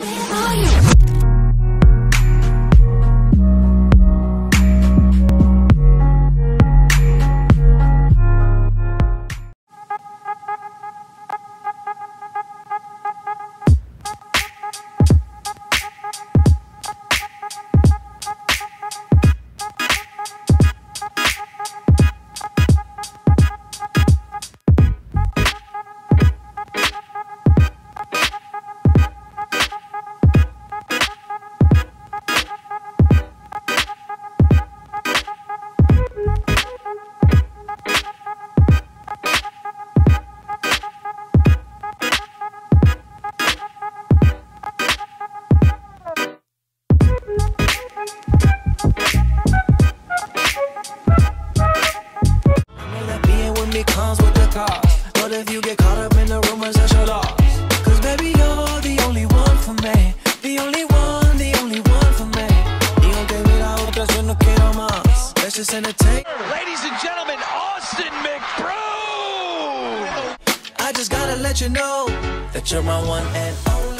Being with me comes with the cost. But if you get caught up in the rumors, that's your loss. Cause baby, you're the only one for me. The only one, the only one for me. Y aunque mira otras, yo no quiero más. Let's just entertain. Ladies and gentlemen, Austin McBroom! I just gotta let you know that you're my one and only.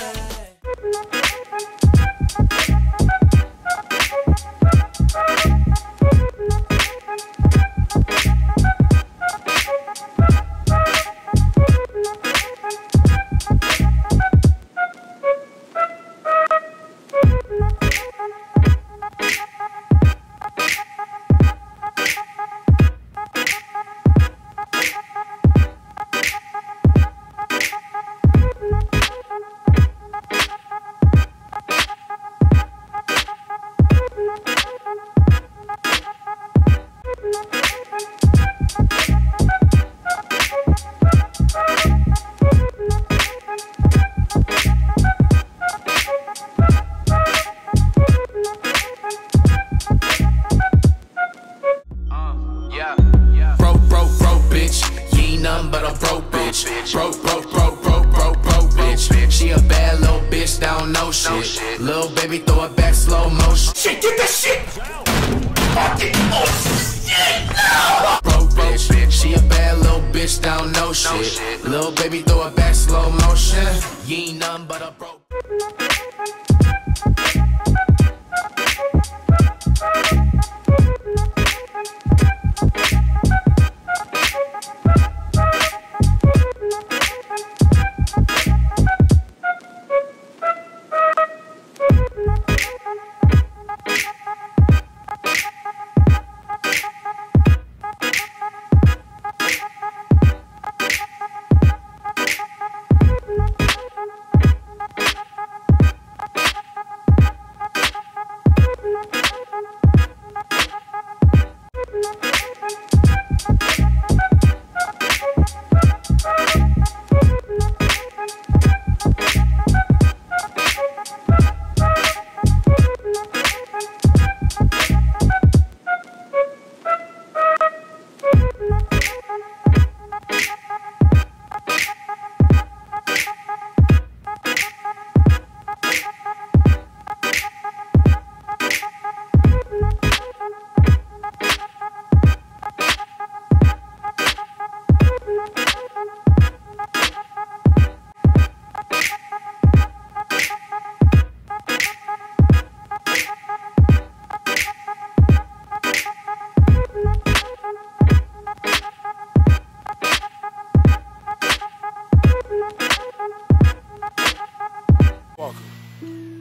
Broke bitch. Broke, broke, broke, broke, broke, broke, bitch. She a bad little bitch, don't know shit. Little baby, throw it back slow motion. Shit, get that shit. Fucking oh shit, no. Broke bitch. She a bad little bitch, don't know shit. Little baby, throw it back slow motion. You ain't nothing but a broke.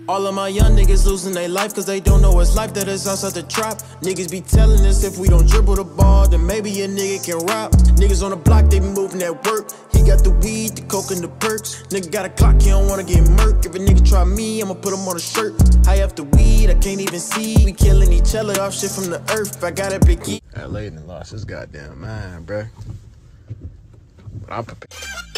All of my young niggas losing their life cause they don't know it's life that is outside the trap. Niggas be telling us if we don't dribble the ball, then maybe a nigga can rap. Niggas on the block, they be moving at work. He got the weed, the coke, and the perks. Nigga got a clock, he don't wanna get murked. If a nigga try me, I'ma put him on a shirt. High up the weed, I can't even see. We killing each other off shit from the earth. I got a big E. That Layden lost his goddamn mind, bruh. But I'm prepared.